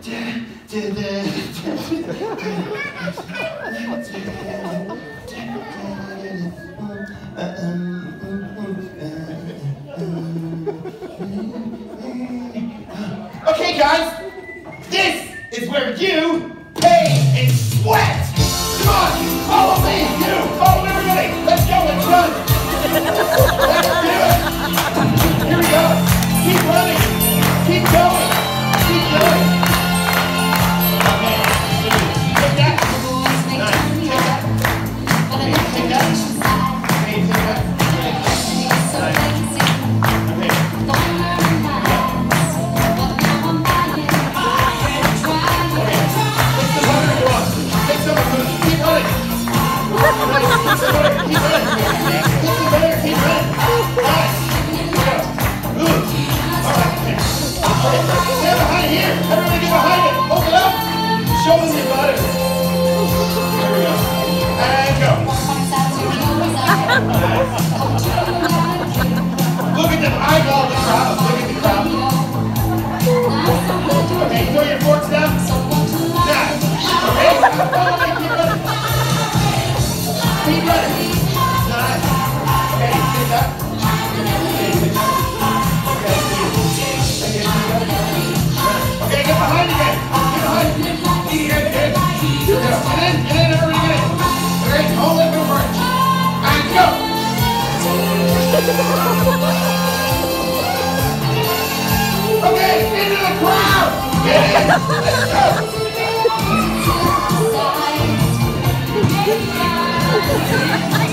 Okay, guys, this is where you here. Everybody get behind it. Hold it up. Show we go. And go. Look at them eyeballs crowd. Look at the crowd. okay, into the crowd! Yeah.